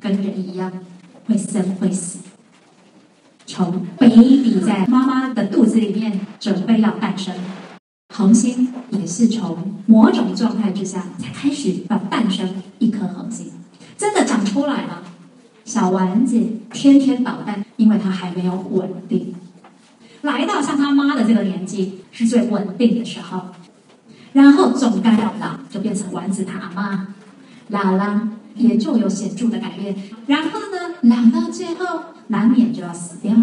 跟人一样，会生会死。从 baby 在妈妈的肚子里面准备要诞生，恒星也是从某种状态之下才开始要诞生一颗恒星，真的长出来了。小丸子天天捣蛋，因为它还没有稳定。来到像他妈的这个年纪是最稳定的时候，然后总该要老，就变成丸子他阿妈，老了也就有显著的改变。然后呢，老到最后难免就要死掉，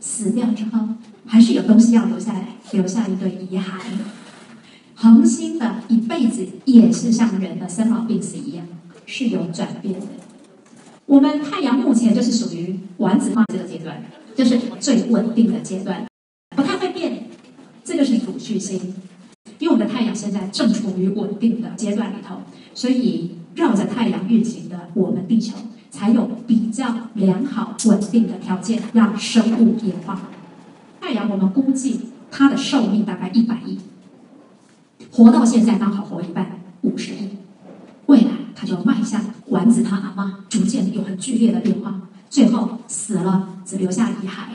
死掉之后还是有东西要留下来，留下一堆遗骸。恒星的一辈子也是像人的生老病死一样，是有转变的。我们太阳目前就是属于丸子化这个阶段，就是最稳定的阶段。不太会变，这个是主序星，因为我们的太阳现在正处于稳定的阶段里头，所以绕着太阳运行的我们地球才有比较良好稳定的条件让生物演化。太阳我们估计它的寿命大概一百亿，活到现在刚好活一半，五十亿，未来它就迈向丸子他阿妈，逐渐有很剧烈的变化，最后死了只留下遗骸。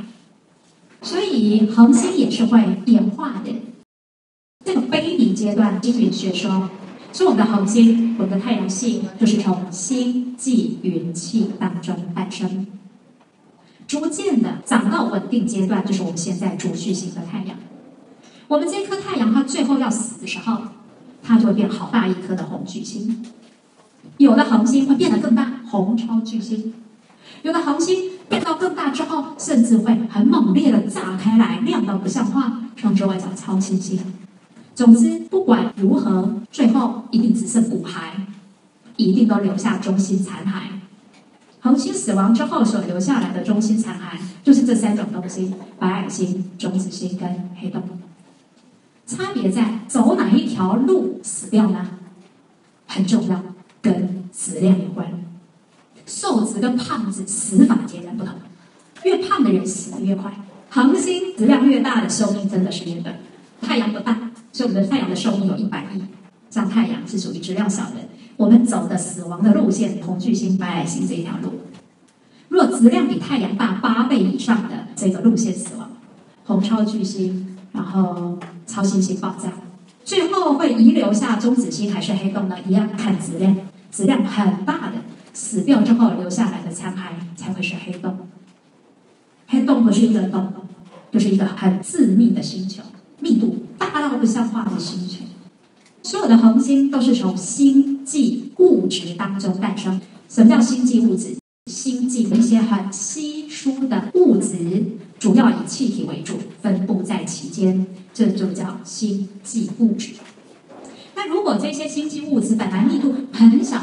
所以恒星也是会演化的。这个 baby 阶段，星云学说，所以我们的恒星，我们的太阳系，就是从星际云气当中诞生，逐渐的长到稳定阶段，就是我们现在主序型的太阳。我们这颗太阳，它最后要死的时候，它就会变好大一颗的红巨星。有的恒星会变得更大，红超巨星。有的恒星变到更大之后，甚至会很猛烈的炸开来，亮到不像话，称之为叫超新星。总之，不管如何，最后一定只剩骨骸，一定都留下中心残骸。恒星死亡之后所留下来的中心残骸，就是这三种东西：白矮星、中子星跟黑洞。差别在走哪一条路死掉呢？很重要，跟质量有关。瘦子跟胖子死法截然不同，越胖的人死得越快。恒星质量越大的寿命真的是越短。太阳不大，所以我们的太阳的寿命有一百亿。像太阳是属于质量小的，我们走的死亡的路线，红巨星、白矮星这一条路。若质量比太阳大八倍以上的这个路线死亡，红超巨星，然后超新星爆炸，最后会遗留下中子星还是黑洞呢？一样看质量，质量很大的。死掉之后留下来的残骸才会是黑洞。黑洞不是一个洞，就是一个很致密的星球，密度大到不像话的星球。所有的恒星都是从星际物质当中诞生。什么叫星际物质？星际的一些很稀疏的物质，主要以气体为主，分布在其间，这就叫星际物质。那如果这些星际物质本来密度很小，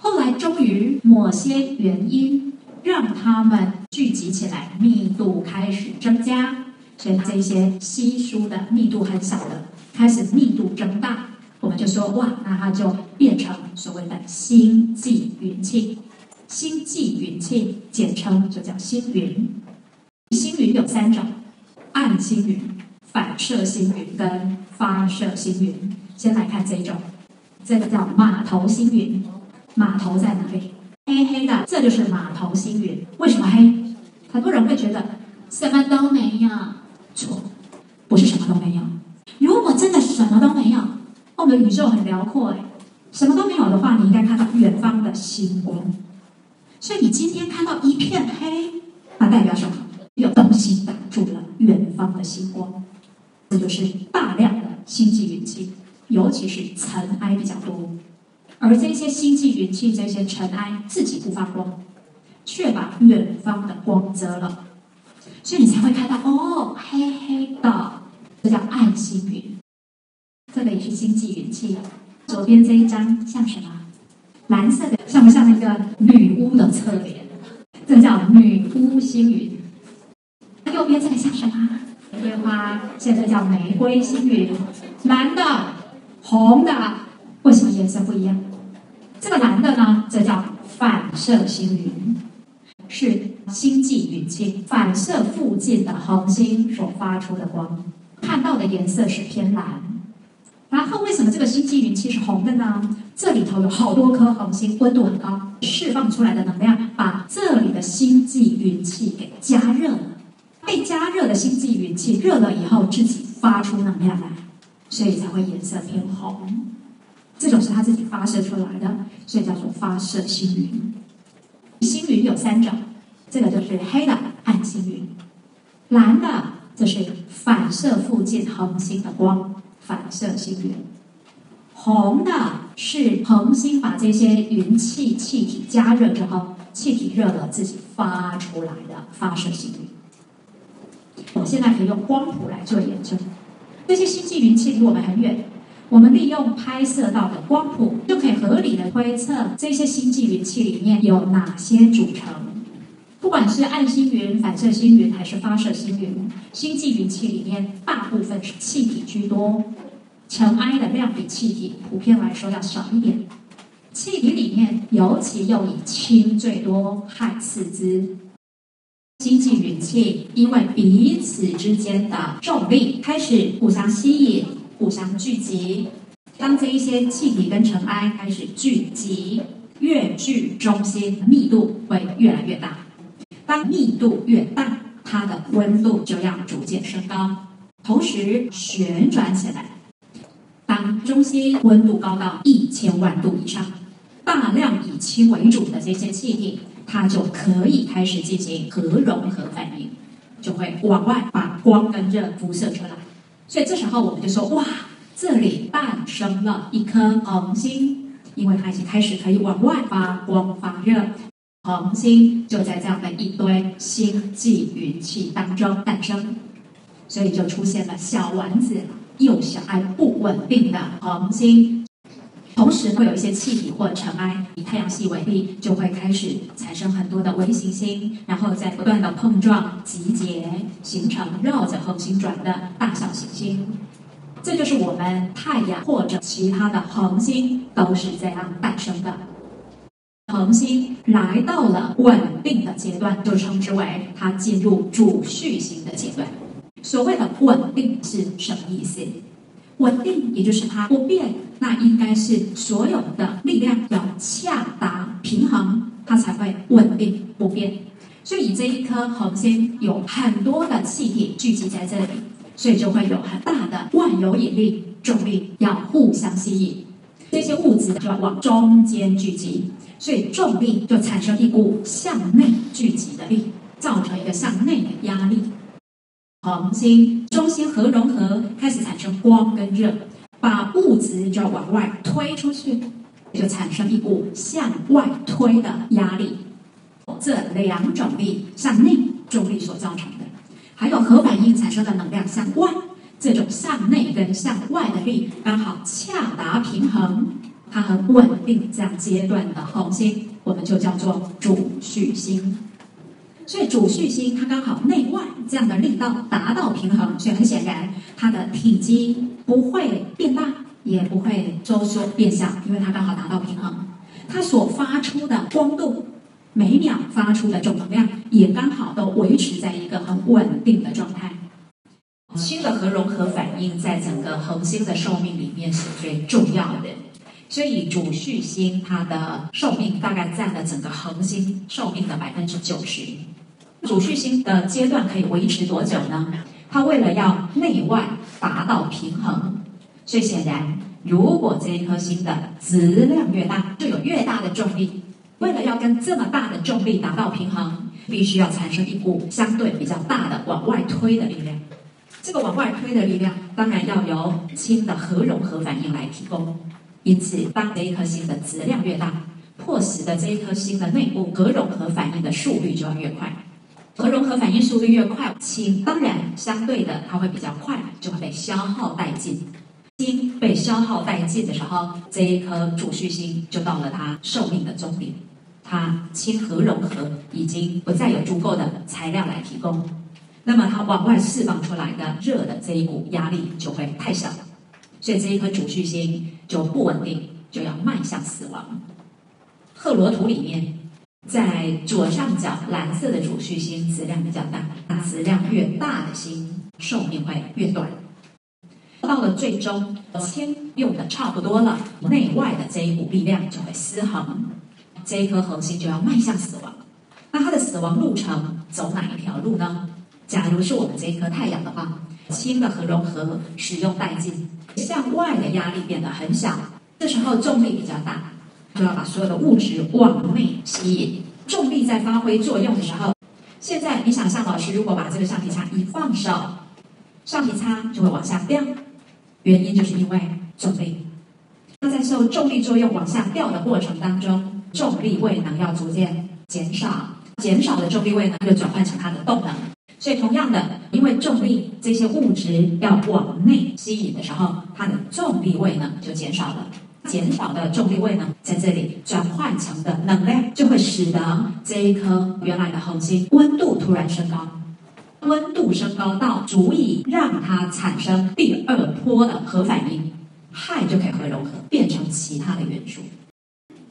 后来终于某些原因让它们聚集起来，密度开始增加，所以这些稀疏的密度很小的开始密度增大，我们就说哇，那它就变成所谓的星际云气。星际云气简称就叫星云。星云有三种：暗星云、反射星云跟发射星云。先来看这一种，这个叫马头星云。码头在哪里？黑黑的，这就是码头星云。为什么黑？很多人会觉得什么都没有。没有。如果真的什么都没有，我们的宇宙很辽阔哎。什么都没有的话，你应该看到远方的星光。所以你今天看到一片黑，那代表什么？有东西挡住了远方的星光。这就是大量的星际云气，尤其是尘埃比较多。而这些星际云气、这些尘埃自己不发光，却把远方的光遮了，所以你才会看到哦，黑黑的，这叫暗星云。这个也是星际云气。左边这一张像什么？蓝色的，像不像那个女巫的侧脸？这叫女巫星云。右边这个像什么？玫瑰花，现在叫玫瑰星云，蓝的、红的。为什么颜色不一样？这个蓝的呢？这叫反射星云，是星际云气反射附近的恒星所发出的光，看到的颜色是偏蓝。然后为什么这个星际云气是红的呢？这里头有好多颗恒星，温度很高，释放出来的能量把这里的星际云气给加热了。被加热的星际云气热了以后，自己发出能量来，所以才会颜色偏红。这种是它自己发射出来的，所以叫做发射星云。星云有三种，这个就是黑的暗星云，蓝的这是反射附近恒星的光，反射星云；红的是恒星把这些云气气体加热之后，气体热了自己发出来的发射星云。我们现在可以用光谱来做验证，这些星际云气离我们很远。我们利用拍摄到的光谱，就可以合理的推测这些星际云气里面有哪些组成。不管是暗星云、反射星云还是发射星云，星际云气里面大部分是气体居多，尘埃的量比气体普遍来说要少一点。气体里面尤其又以氢最多，氦次之。星际云气因为彼此之间的重力开始互相吸引。互相聚集，当这一些气体跟尘埃开始聚集，越聚中心密度会越来越大。当密度越大，它的温度就要逐渐升高，同时旋转起来。当中心温度高到一千万度以上，大量以氢为主的这些气体，它就可以开始进行核融合反应，就会往外把光跟热辐射出来。所以这时候我们就说，哇，这里诞生了一颗恒星，因为它已经开始可以往外发光发热，恒星就在这样的一堆星际云气当中诞生，所以就出现了小丸子，又小而不稳定的恒星，同时会有一些气体或尘埃，以太阳系为例，就会开始产生很多的微行星，然后在不断的碰撞集结，形成绕着恒星转的大小行星。这就是我们太阳或者其他的恒星都是这样诞生的。恒星来到了稳定的阶段，就称之为它进入主序星的阶段。所谓的稳定是什么意思？稳定也就是它不变，那应该是所有的力量要恰达平衡，它才会稳定不变。所以这一颗恒星有很多的气体聚集在这里。所以就会有很大的万有引力重力要互相吸引，这些物质就要往中间聚集，所以重力就产生一股向内聚集的力，造成一个向内的压力。恒星中心核融合开始产生光跟热，把物质就要往外推出去，就产生一股向外推的压力。这两种力向内重力所造成的。还有核反应产生的能量向外，这种向内跟向外的力刚好恰达平衡，它很稳定。这样阶段的恒星，我们就叫做主序星。所以主序星它刚好内外这样的力道达到平衡，所以很显然它的体积不会变大，也不会收缩变小，因为它刚好达到平衡。它所发出的光度。每秒发出的总能量也刚好都维持在一个很稳定的状态。氢的核融合反应在整个恒星的寿命里面是最重要的，所以主序星它的寿命大概占了整个恒星寿命的百分之九十。主序星的阶段可以维持多久呢？它为了要内外达到平衡，所以显然，如果这一颗星的质量越大，就有越大的重力。为了要跟这么大的重力达到平衡，必须要产生一股相对比较大的往外推的力量。这个往外推的力量，当然要由氢的核融合反应来提供。因此，当这一颗星的质量越大，迫使的这一颗星的内部核融合反应的速率就要越快。核融合反应速率越快，氢当然相对的它会比较快，就会被消耗殆尽。氢被消耗殆尽的时候，这一颗主序星就到了它寿命的终点。它氢核融合已经不再有足够的材料来提供，那么它往外释放出来的热的这一股压力就会太小，所以这一颗主序星就不稳定，就要迈向死亡。赫罗图里面，在左上角蓝色的主序星质量比较大，那质量越大的星寿命会越短。到了最终铅用的差不多了，内外的这一股力量就会失衡，这一颗恒星就要迈向死亡。那它的死亡路程走哪一条路呢？假如是我们这一颗太阳的话，氢的核融合使用殆尽，向外的压力变得很小，这时候重力比较大，就要把所有的物质往内吸引。重力在发挥作用的时候，现在你想象老师如果把这个橡皮擦一放手，橡皮擦就会往下掉，原因就是因为重力。那在受重力作用往下掉的过程当中，重力位能要逐渐减少，减少的重力位能就转换成它的动能。所以同样的，因为重力这些物质要往内吸引的时候，它的重力位呢就减少了。减少的重力位呢，在这里转换成的能量，就会使得这一颗原来的恒星温度突然升高，温度升高到足以让它产生第二波的核反应，氦就可以核融合变成其他的元素。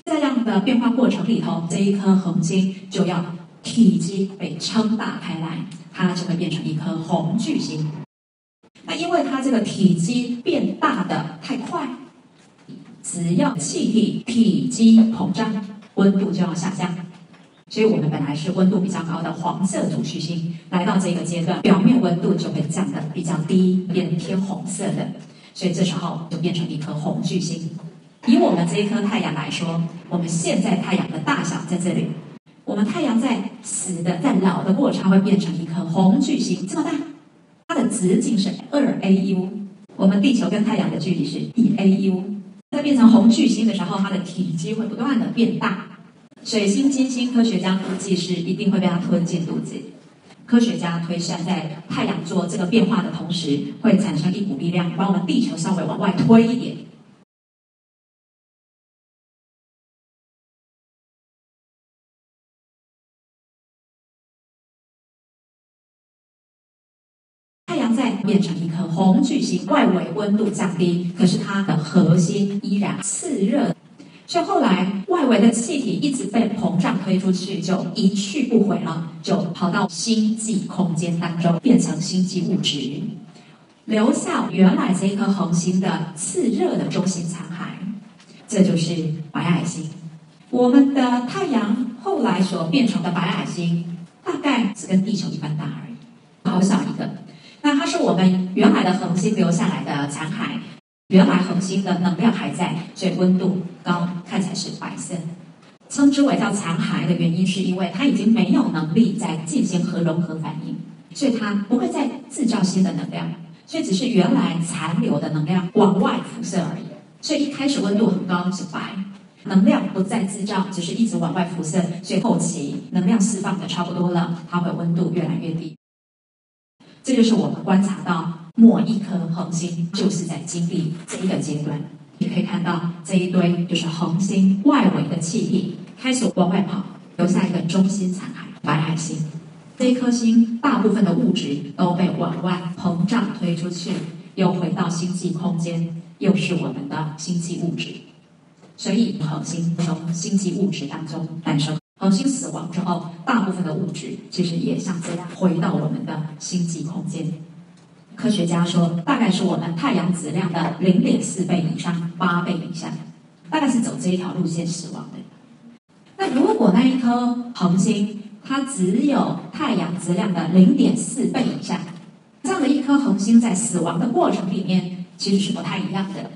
这样的变化过程里头，这一颗恒星就要体积被撑大开来，它就会变成一颗红巨星。那因为它这个体积变大的太快。只要气体体积膨胀，温度就要下降。所以，我们本来是温度比较高的黄色主序星，来到这个阶段，表面温度就会降得比较低，变偏红色的。所以，这时候就变成一颗红巨星。以我们这一颗太阳来说，我们现在太阳的大小在这里。我们太阳在死的、在老的过程，会变成一颗红巨星，这么大。它的直径是二 AU，我们地球跟太阳的距离是一 AU。在变成红巨星的时候，它的体积会不断的变大。水星、金星，科学家估计是一定会被它吞进肚子。科学家推算，在太阳做这个变化的同时，会产生一股力量，把我们地球稍微往外推一点。一颗红巨星，外围温度降低，可是它的核心依然炽热。所以后来外围的气体一直被膨胀推出去，就一去不回了，就跑到星际空间当中，变成星际物质，留下原来这一颗恒星的炽热的中心残骸。这就是白矮星。我们的太阳后来所变成的白矮星，大概只跟地球一般大而已，好小一个。原来的恒星留下来的残骸，原来恒星的能量还在，所以温度高，看起来是白色。称之为叫残骸的原因，是因为它已经没有能力再进行核融合反应，所以它不会再制造新的能量，所以只是原来残留的能量往外辐射而已。所以一开始温度很高是白，能量不再制造，只是一直往外辐射，所以后期能量释放的差不多了，它会温度越来越低。这就是我们观察到某一颗恒星就是在经历这一个阶段。你可以看到这一堆就是恒星外围的气体开始往外跑，留下一个中心残骸——白矮星。这一颗星大部分的物质都被往外膨胀推出去，又回到星际空间，又是我们的星际物质。所以恒星从星际物质当中诞生。恒星死亡之后，大部分的物质其实也像这样回到我们的星际空间。科学家说，大概是我们太阳质量的零点四倍以上、八倍以下，大概是走这一条路线死亡的。那如果那一颗恒星它只有太阳质量的零点四倍以下，这样的一颗恒星在死亡的过程里面其实是不太一样的。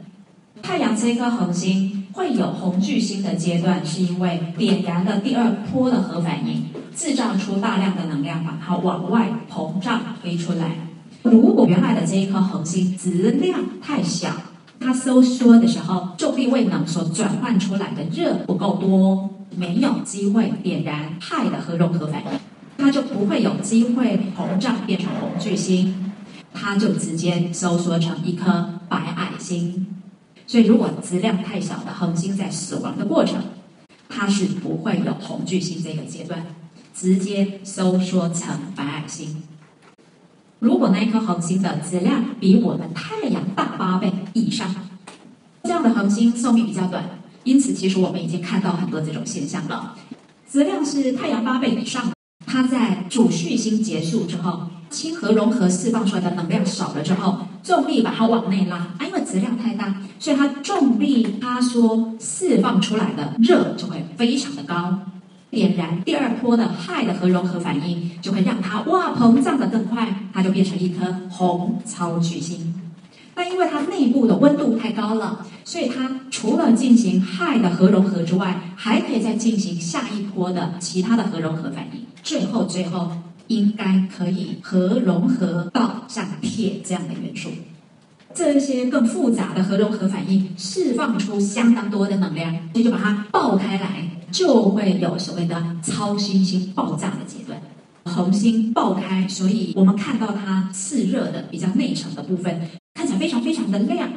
太阳这一颗恒星。会有红巨星的阶段，是因为点燃了第二波的核反应，制造出大量的能量，把它往外膨胀推出来。如果原来的这一颗恒星质量太小，它收缩的时候，重力位能所转换出来的热不够多，没有机会点燃氦的核融合反应，它就不会有机会膨胀变成红巨星，它就直接收缩成一颗白矮星。所以，如果质量太小的恒星在死亡的过程，它是不会有红巨星这个阶段，直接收缩成白矮星。如果那一颗恒星的质量比我们太阳大八倍以上，这样的恒星寿命比较短。因此，其实我们已经看到很多这种现象了。质量是太阳八倍以上，它在主序星结束之后，氢核融合释放出来的能量少了之后。重力把它往内拉啊，因为质量太大，所以它重力压缩释放出来的热就会非常的高。点燃第二波的氦的核融合反应，就会让它哇膨胀的更快，它就变成一颗红超巨星。那因为它内部的温度太高了，所以它除了进行氦的核融合之外，还可以再进行下一波的其他的核融合反应。最后，最后应该可以核融合到像铁这样的元素。这些更复杂的核融合反应释放出相当多的能量，所以就把它爆开来。就会有所谓的超新星爆炸的阶段，恒星爆开，所以我们看到它炽热的比较内层的部分，看起来非常非常的亮。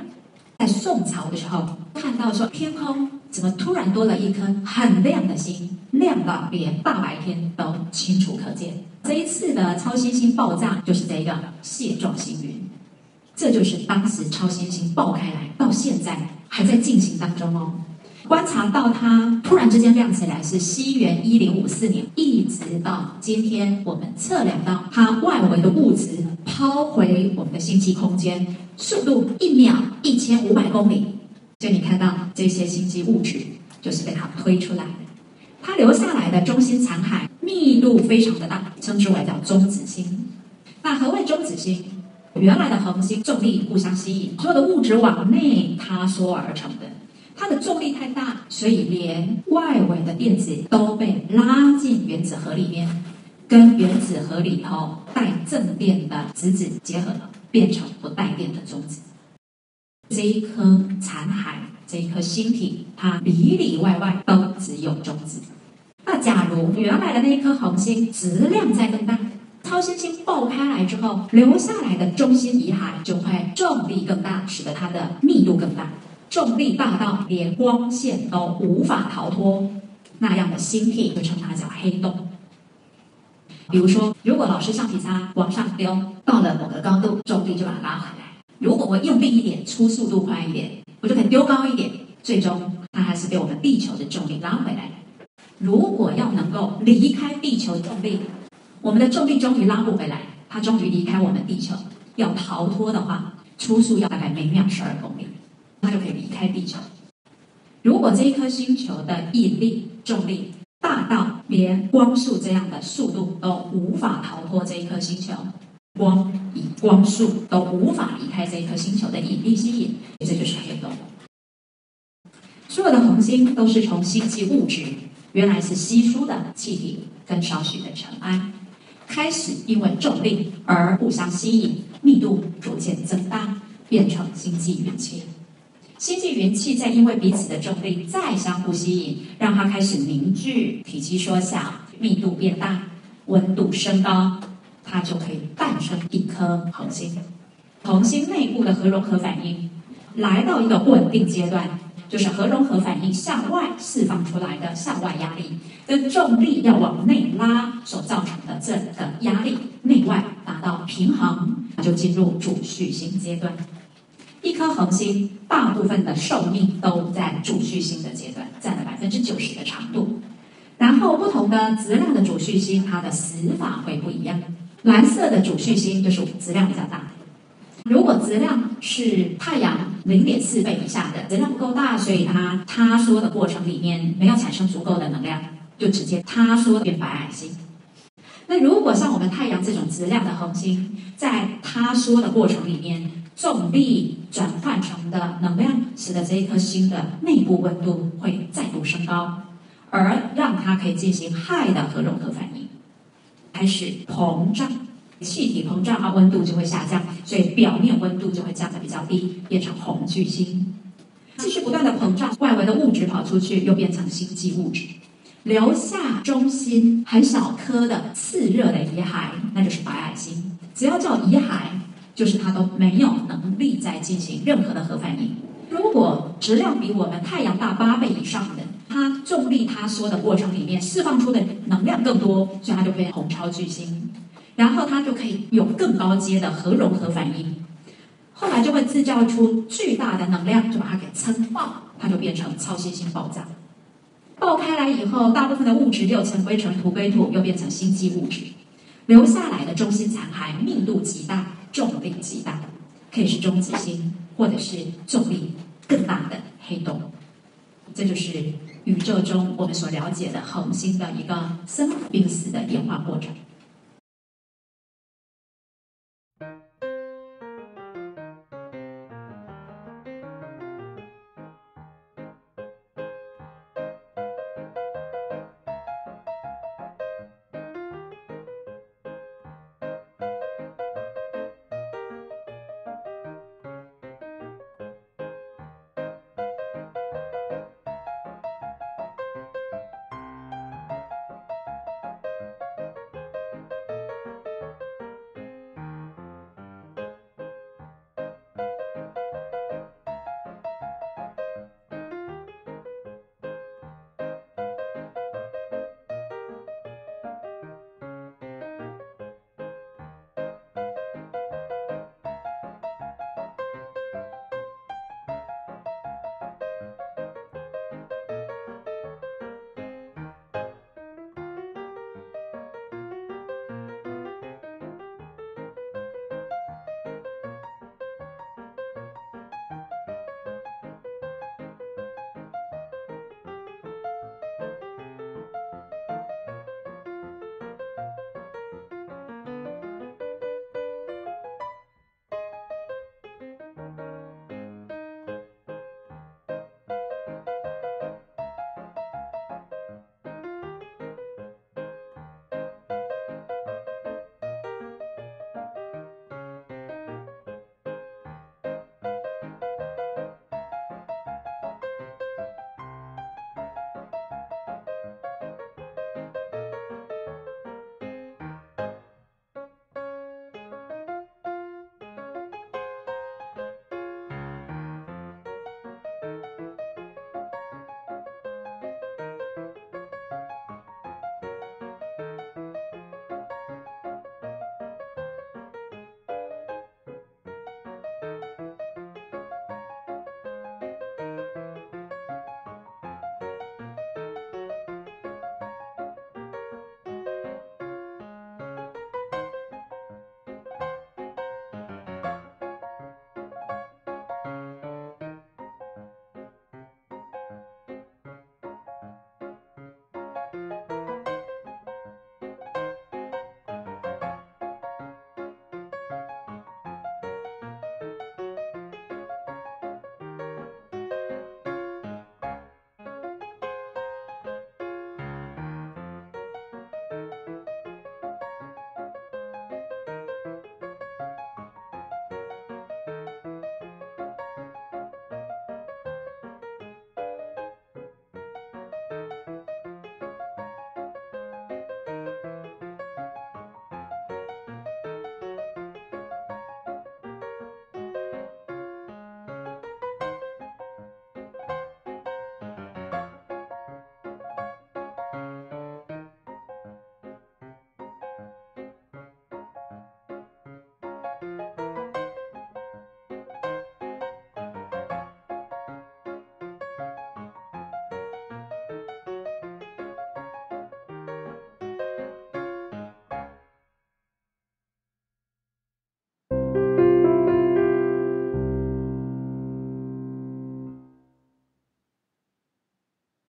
在宋朝的时候，看到说天空怎么突然多了一颗很亮的星，亮到连大白天都清楚可见。这一次的超新星爆炸就是这个蟹状星云，这就是当时超新星爆开来，到现在还在进行当中哦。观察到它突然之间亮起来是西元一零五四年，一直到今天，我们测量到它外围的物质抛回我们的星际空间，速度一秒一千五百公里。就你看到这些星际物质，就是被它推出来的。它留下来的中心残骸密度非常的大，称之为叫中子星。那何谓中子星？原来的恒星重力互相吸引，所有的物质往内塌缩而成的。它的重力太大，所以连外围的电子都被拉进原子核里面，跟原子核里头带正电的质子结合了，变成不带电的中子。这一颗残骸，这一颗星体，它里里外外都只有中子。那假如原来的那一颗恒星质量再更大，超新星爆开来之后，留下来的中心遗骸就会重力更大，使得它的密度更大。重力大到连光线都无法逃脱，那样的星体就称它叫黑洞。比如说，如果老师橡皮擦往上丢，到了某个高度，重力就把它拉回来。如果我用力一点，出速度快一点，我就可以丢高一点，最终它还是被我们地球的重力拉回来。如果要能够离开地球重力，我们的重力终于拉不回来，它终于离开我们地球，要逃脱的话，初速要大概每秒十二公里。它就可以离开地球。如果这一颗星球的引力重力大到连光速这样的速度都无法逃脱这一颗星球，光以光速都无法离开这一颗星球的引力吸引，这就是黑洞。所有的恒星都是从星际物质原来是稀疏的气体跟少许的尘埃，开始因为重力而互相吸引，密度逐渐增大，变成星际云气。星际云气在因为彼此的重力再相互吸引，让它开始凝聚，体积缩小，密度变大，温度升高，它就可以诞生一颗恒星。恒星内部的核融合反应来到一个不稳定阶段，就是核融合反应向外释放出来的向外压力，跟重力要往内拉所造成的这个压力内外达到平衡，就进入主序星阶段。一颗恒星大部分的寿命都在主序星的阶段，占了百分之九十的长度。然后不同的质量的主序星，它的死法会不一样。蓝色的主序星就是质量比较大。如果质量是太阳零点四倍以下的，质量不够大，所以它塌缩的过程里面没有产生足够的能量，就直接塌缩变白矮星。那如果像我们太阳这种质量的恒星，在塌缩的过程里面，重力转换成的能量，使得这一颗星的内部温度会再度升高，而让它可以进行氦的核融合反应，开始膨胀，气体膨胀，它温度就会下降，所以表面温度就会降得比较低，变成红巨星。继续不断的膨胀，外围的物质跑出去，又变成星际物质，留下中心很小颗的炽热的遗骸，那就是白矮星。只要叫遗骸。就是它都没有能力再进行任何的核反应。如果质量比我们太阳大八倍以上的，它重力塌缩的过程里面释放出的能量更多，所以它就变红超巨星。然后它就可以有更高阶的核融合反应，后来就会制造出巨大的能量，就把它给撑爆，它就变成超新星爆炸。爆开来以后，大部分的物质六层归尘土归土，又变成星际物质，留下来的中心残骸密度极大。重力极大，可以是中子星，或者是重力更大的黑洞。这就是宇宙中我们所了解的恒星的一个生老病死的演化过程。